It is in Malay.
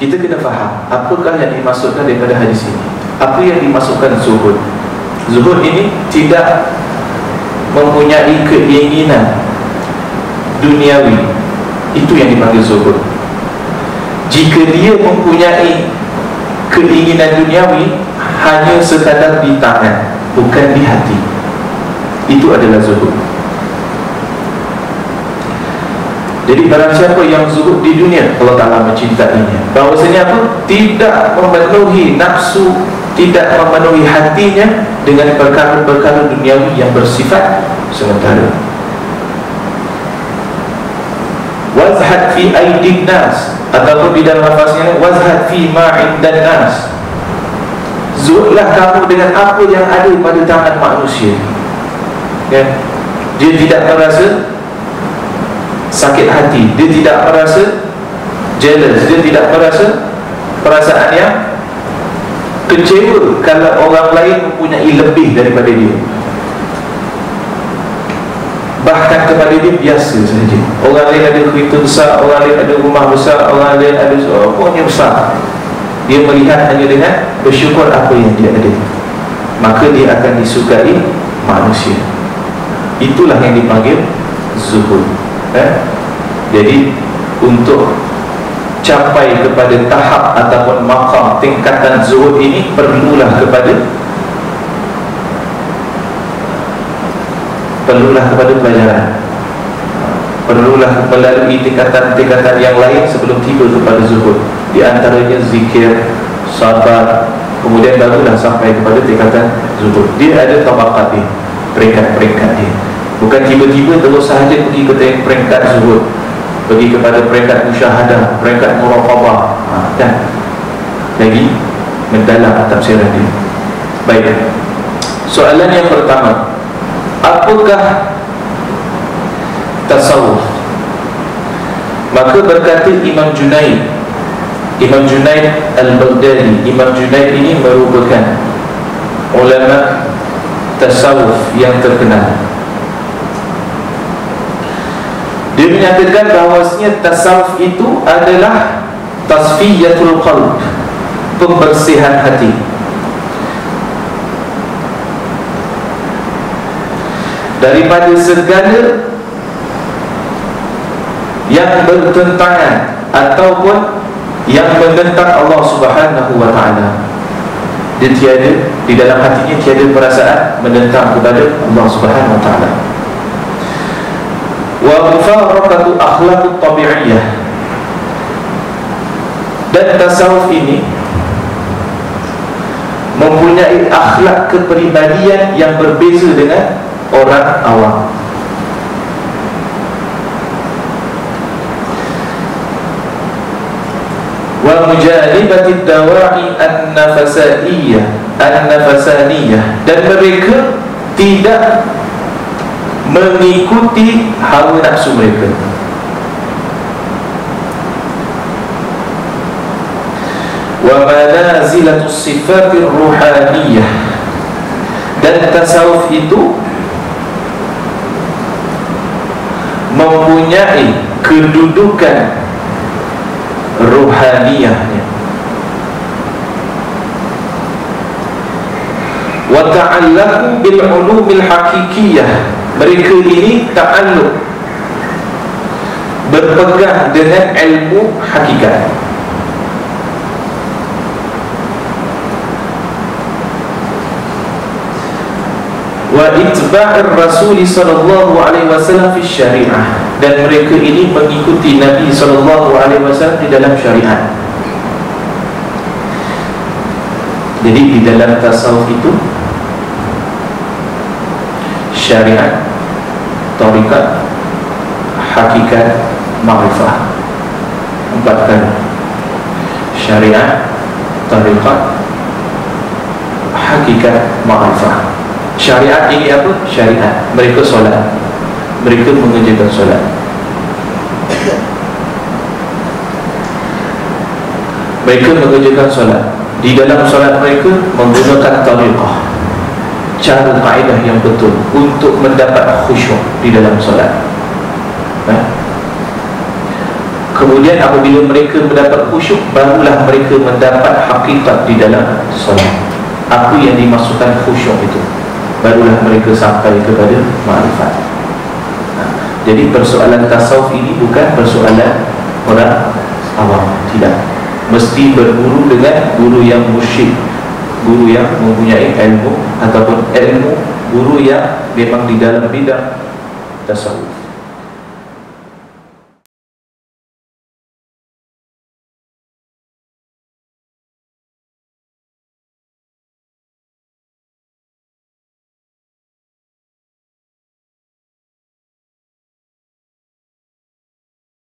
Kita kena faham Apakah yang dimaksudkan daripada hadis ini Apa yang dimaksudkan zuhud? Zuhud ini tidak Mempunyai keinginan Duniawi. Itu yang dipanggil zuhud. Jika dia mempunyai Keinginan duniawi Hanya sekadar di tangan Bukan di hati. Itu adalah zuhud Jadi barang siapa yang zuhud di dunia Allah Ta'ala mencintainya. Bahawasanya apa? Tidak memenuhi nafsu Tidak memenuhi hatinya Dengan perkara-perkara duniawi yang bersifat sementara. Wazhad fi aidin nas. Ataupun di dalam lafaznya Wazhad fi ma'indan nas. Zuhudlah kamu dengan apa yang ada pada tangan manusia. Ya? Dia tidak merasa sakit hati. Dia tidak merasa jealous. Dia tidak merasa perasaan yang kecewa kalau orang lain mempunyai lebih daripada dia. Bahkan kepada dia biasa saja orang lain ada kereta besar orang lain ada rumah besar orang lain ada semuanya besar. Dia melihat hanya dengan bersyukur apa yang dia ada. Maka dia akan disukai manusia. Itulah yang dipanggil zuhud eh? Jadi untuk capai kepada tahap ataupun makam tingkatan zuhud ini perlulah kepada perlulah kepada pelajaran. Perlulah melalui tingkatan-tingkatan yang lain sebelum tiba kepada zuhud. Di antaranya zikir sabar kemudian barulah sampai kepada tingkatan zuhud. Dia ada tabakat dia peringkat-peringkat dia bukan tiba-tiba terus sahaja pergi ke peringkat zuhud. Pergi kepada peringkat musyahadah peringkat muraqabah. Ha, dan lagi mendalam tafsiran dia baik. Soalan yang pertama. Apakah tasawuf? Maka berkata Imam Junaid Imam Junaid Al-Baghdadi Imam Junaid ini merupakan ulama tasawuf yang terkenal menyatakan bahawasanya tasawuf itu adalah tasfiyatul qalb pembersihan hati. Daripada segala yang bertentangan ataupun yang menentang Allah Subhanahu wa taala dia tiada di dalam hatinya tiada perasaan menentang kepada Allah Subhanahu wa taala wa mufaraqatu akhlaqut tabi'iyah. Dan tasawuf ini mempunyai akhlak kepribadian yang berbeza dengan orang awam. Wa mujalibati dawa'i an-nafasaniyah an-nafasaniyah dan mereka tidak mengikuti hawa nafsu mereka. Wa manazilatus sifatir ruhaniyah. Dan tasawuf itu mempunyai kedudukan ruhaniyahnya. Wa ta'allaqu bil ulumil hakikiyah mereka ini ta'alluq. Berpegang dengan ilmu hakikat. Wa itba'ir rasul sallallahu alaihi wasallam fi syariah. Dan mereka ini mengikuti nabi sallallahu alaihi wasallam di dalam syariat jadi di dalam tasawuf itu syariat tarikat hakikat ma'rifah. Empat kali syariat tarikat hakikat ma'rifah. Syariat ini apa? syariat. Mereka solat. Mereka mengerjakan solat. Mereka mengerjakan solat. Di dalam solat mereka menggunakan tariqah cara kaedah yang betul untuk mendapat khusyuk di dalam solat. Eh? kemudian apabila mereka mendapat khusyuk barulah mereka mendapat hakikat di dalam solat. Apa yang dimasukkan khusyuk itu? Barulah mereka sampai kepada ma'rifat ha. jadi persoalan tasawuf ini bukan persoalan orang awam. Tidak. Mesti berguru dengan guru yang musyid guru yang mempunyai ilmu ataupun ilmu guru yang memang di dalam bidang tasawuf